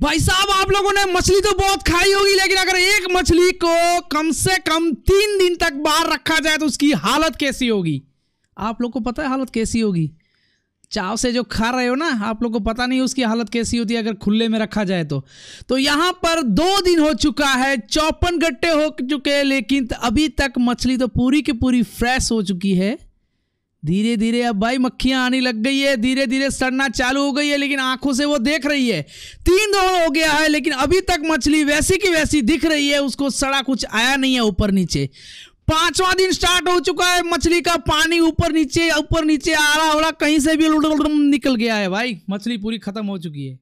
भाई साहब, आप लोगों ने मछली तो बहुत खाई होगी, लेकिन अगर एक मछली को कम से कम तीन दिन तक बाहर रखा जाए तो उसकी हालत कैसी होगी? आप लोग को पता है हालत कैसी होगी? चाव से जो खा रहे हो ना, आप लोग को पता नहीं उसकी हालत कैसी होती है अगर खुले में रखा जाए तो। तो यहाँ पर दो दिन हो चुका है, चौपन गट्टे हो चुके हैं, लेकिन अभी तक मछली तो पूरी की पूरी फ्रेश हो चुकी है। धीरे धीरे अब भाई मक्खियाँ आने लग गई है धीरे धीरे सड़ना चालू हो गई है, लेकिन आँखों से वो देख रही है। तीन दौड़ हो गया है, लेकिन अभी तक मछली वैसी की वैसी दिख रही है, उसको सड़ा कुछ आया नहीं है ऊपर नीचे। पांचवा दिन स्टार्ट हो चुका है, मछली का पानी ऊपर नीचे ऊपर नीचे आड़ा उड़ा कहीं से भी निकल गया है भाई, मछली पूरी खत्म हो चुकी है।